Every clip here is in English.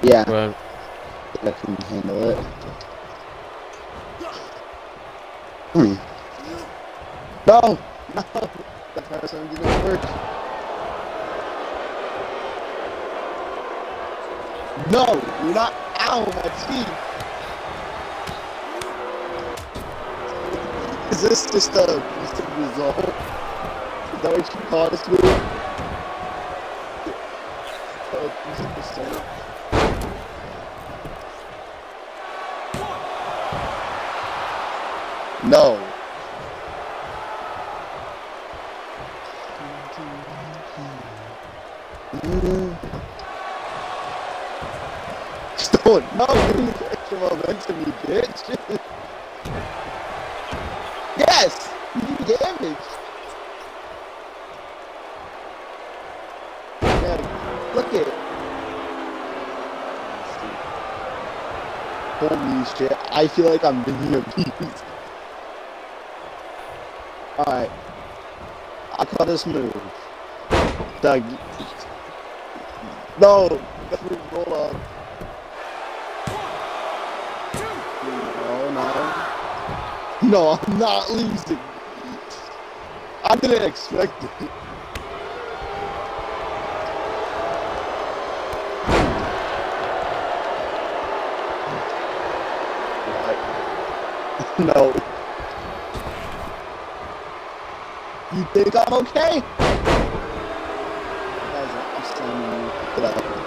Yeah, But I can handle it. Hmm. No! No! The person didn't work. No! You're not ow my teeth! Is this just a just a result? Is that what you call this move? No. Stone, no, the extra momentum, you bitch. yes, you do damage. Man, look at it. Holy shit, I feel like I'm being abused. Alright. I call this move. Doug. No! Move roll up. No. No, I'm not losing. I didn't expect it. No. You think I'm okay?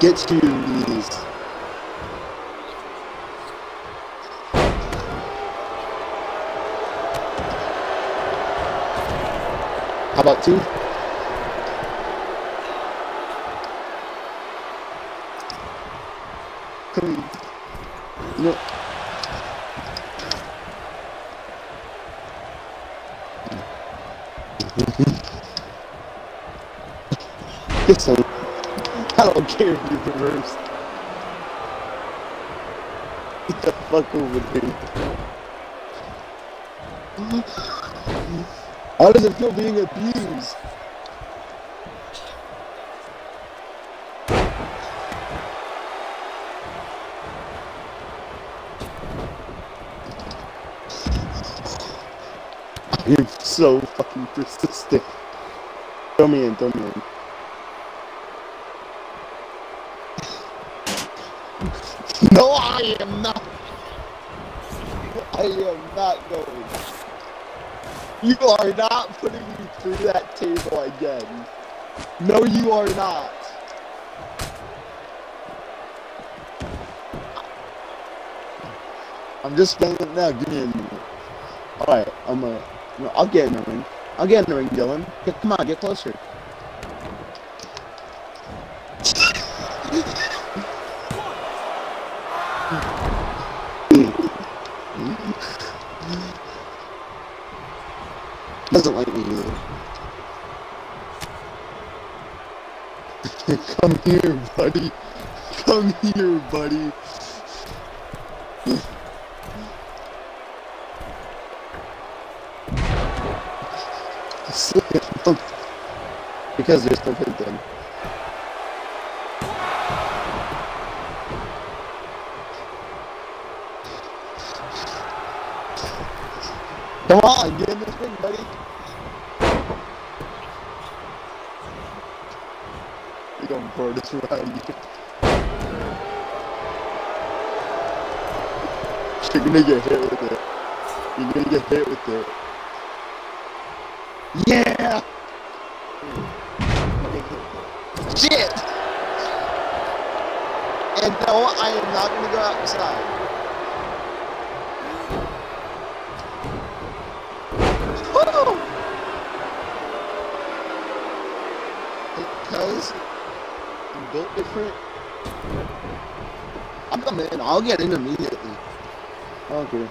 Get to your knees. How about two? Come on. You know, Listen, I don't care if you reverse. Get the fuck over here. How does it feel being abused? You're so fucking persistent. Throw me in, throw me in. No, I am not. I am not going. You are not putting me through that table again. No, you are not. I'm just spelling it now. Give me a minute. Alright, I'm no, I'll get in the ring. I'll get in the ring, Dylan. Get, come on, get closer. Doesn't like me either. Come here, buddy. Come here, buddy. because they're then. Come on, get in this thing, buddy. You gonna burn this you. You're gonna get hit with it. You're gonna get hit with it. Yeah! Shit! And no, I am not gonna go outside. I'm built different. I'm coming in. I'll get in immediately. I don't care.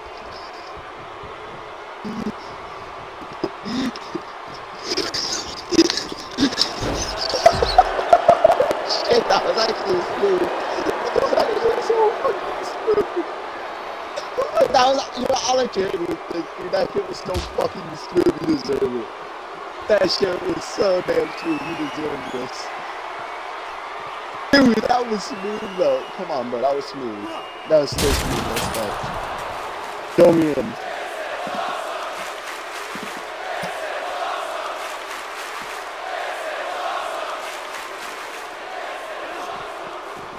Shit, that was actually smooth. That was actually so fucking smooth. That was, you know, I'll let you hit with this, dude. That shit was so fucking smooth. You deserve it. That shit was so damn smooth. You deserve this. Dude, that was smooth though. Come on, bro. That was smooth. That was still smooth. Let's. Show me in.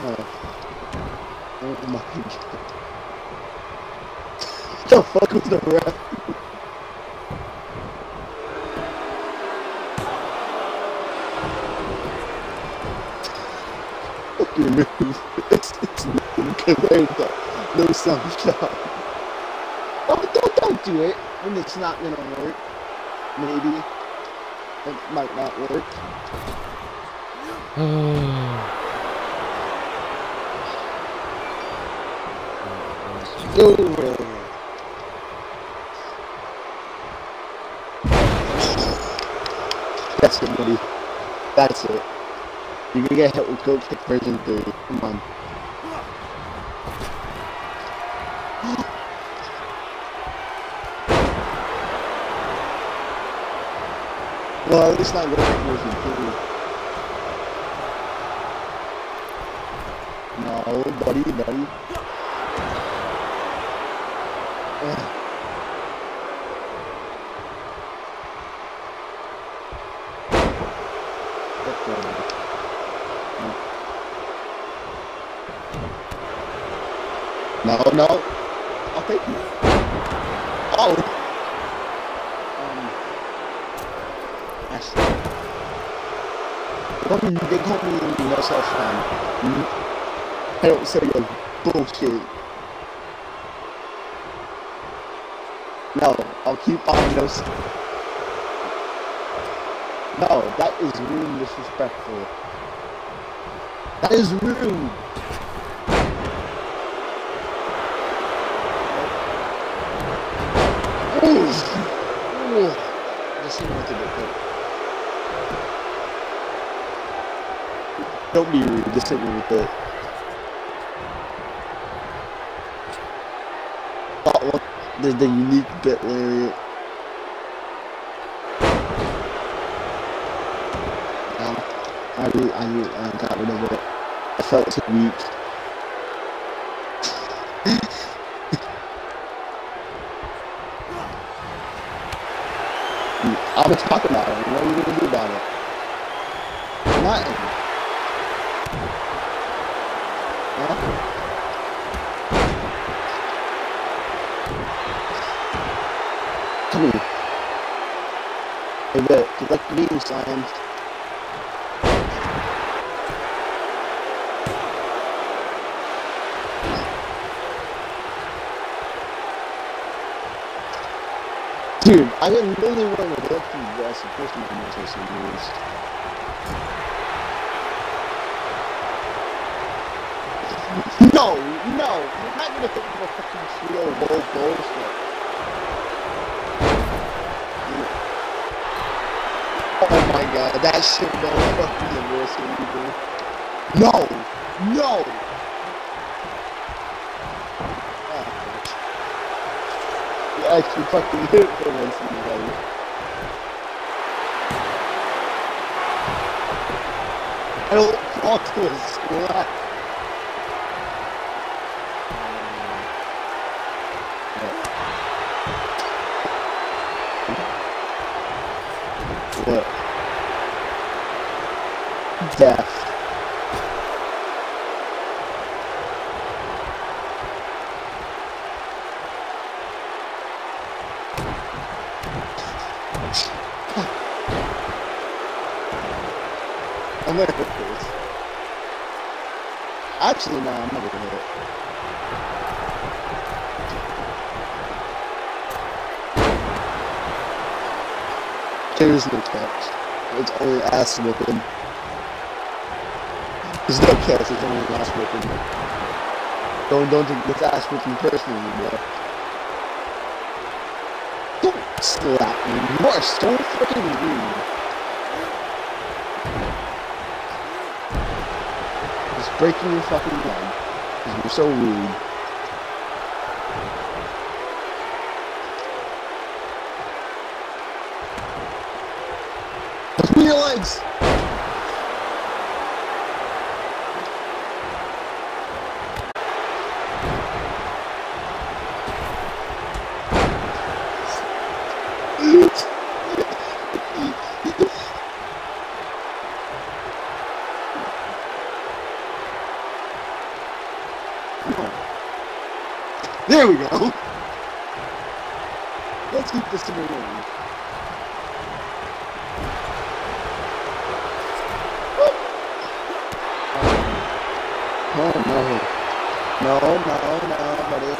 Oh. Oh my god. the fuck was the ref? Fucking move. It's, it's to no sound shot. Oh, don't, don't do it when it's not gonna work. Maybe. It might not work. Ooh. That's it, buddy. That's it. You're gonna get hit with Goat Kick version 3. Come on. Well, least not Goat Kick version 3. No, buddy, buddy. No, no. I'll take you. Oh. What do they call me no self fan? I don't say your bullshit. No, I'll keep on no. No, that is rude disrespectful. That is rude. Ooh. Ooh. Just me with it Don't be rude, just hit me with it. Oh, there's the unique bit lariat. Um, I I I got rid of it. I felt too weak. I was talking about it. What are you gonna do about it? Nothing. Huh? Come here. The meeting signs. Dude, I am literally wearing a bulletproof vest and pushing my mental moves. No, no, you're not gonna me with a fucking trio low bullshit. Oh my god, that shit no fucking the worst illegal. No! No! Ah, You actually fucking hit it for once in your life. I don't talk to a slap. What? Death. I'm gonna hit this. Actually, no, I'm never gonna hit it. There is no catch. It's only ass whipping. There's no catch, it's only ass whipping. Don't don't take this ass whipping personally, bro. Don't slap me. You are so freaking rude. Just breaking your fucking leg. Because you're so rude. Between your legs! There we go. Let's keep this in the ring. Oh no. No, no, no, buddy.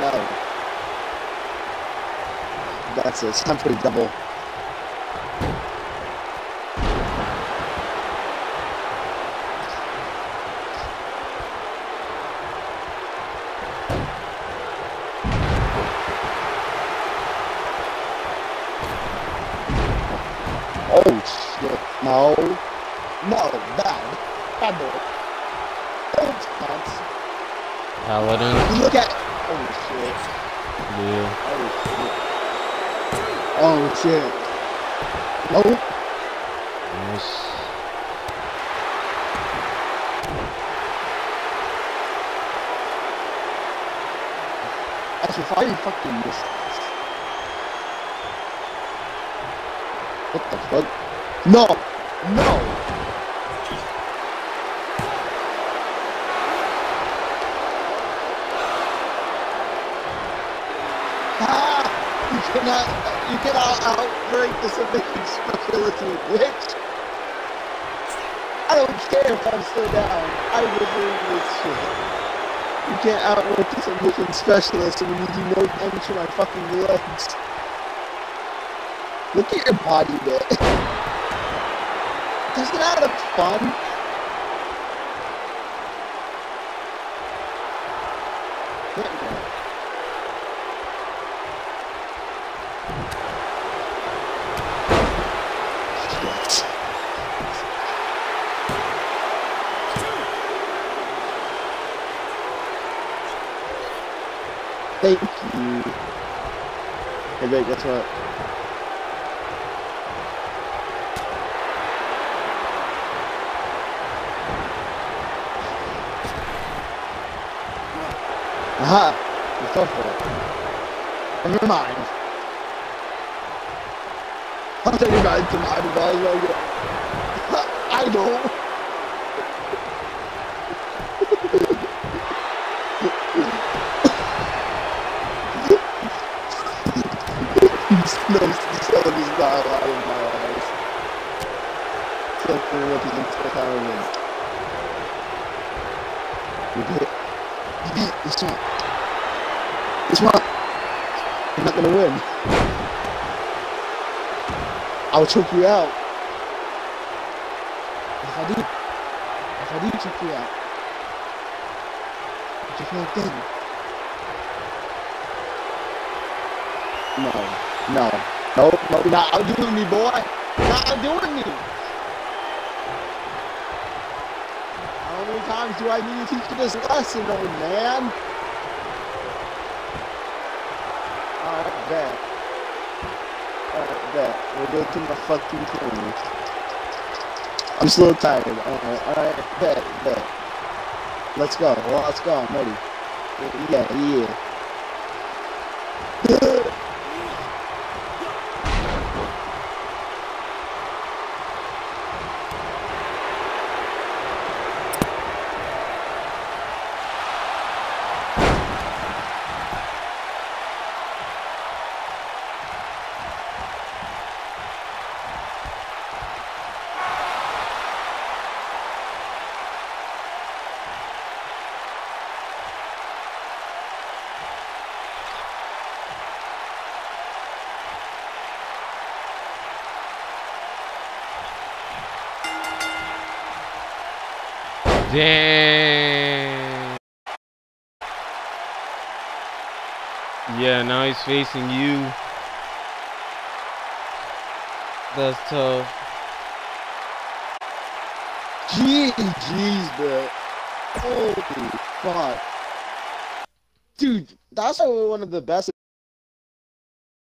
No. That's it. It's time for the double. No. No, bad. Bad boy. Don't touch. Paladin. Look at Oh shit. Yeah. Oh shit. Oh shit. Nope. Nice. That's your fire fucking missed. What the fuck? No! No! Ah! You cannot, you cannot outbreak the submission specialty, bitch! I don't care if I'm still down. I will win this shit. You can't outwork the submission specialist when you do no damage to my fucking legs. Look at your body bit. Doesn't that look fun? Thank you. Hey, wait, guess what? Aha! You fell for it. Never mind. I'll tell you guys tonight about it. I don't. no, so he's not allowed in my eyes. Except for represents the Howard. You. You did it. This one. This one. You're not gonna win. I'll choke you out. If I do, if I do choke you out, would you feel good? No, no, no, no, you're not outdoing me, boy. You're not outdoing me. How many times do I need to teach you this lesson, old man? Alright, bet. Alright, bet. We'll go to my fucking corner. I'm still tired. Alright, alright, bet, bet. Let's go. Well, let's go. I'm ready. Yeah, yeah. Damn. Yeah, now he's facing you. That's tough. GG's, bro. Holy fuck. Dude, that's one of the best